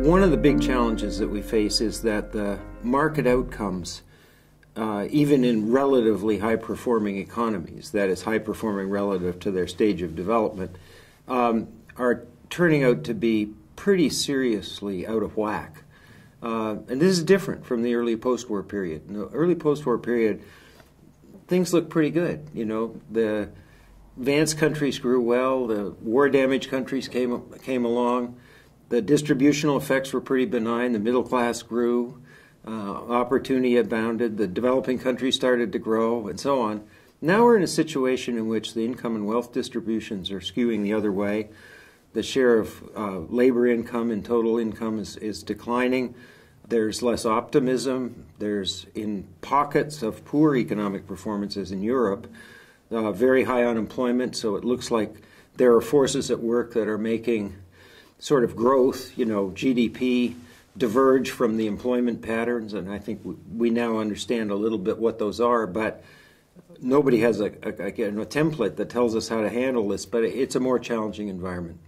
One of the big challenges that we face is that the market outcomes, uh, even in relatively high performing economies, that is, high performing relative to their stage of development, um, are turning out to be pretty seriously out of whack. Uh, and this is different from the early post war period. In the early post war period, things looked pretty good. You know, the advanced countries grew well, the war damaged countries came, came along. The distributional effects were pretty benign. The middle class grew, uh, opportunity abounded, the developing countries started to grow, and so on. Now we're in a situation in which the income and wealth distributions are skewing the other way. The share of uh, labor income and total income is, is declining. There's less optimism. There's, in pockets of poor economic performances in Europe, uh, very high unemployment. So it looks like there are forces at work that are making sort of growth, you know, GDP diverge from the employment patterns, and I think we now understand a little bit what those are, but nobody has a, a, a, a template that tells us how to handle this, but it's a more challenging environment.